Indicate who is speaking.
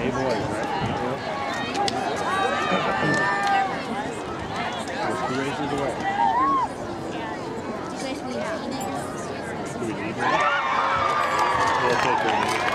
Speaker 1: Hey boys, right? two races away. Do we need one? We'll take one.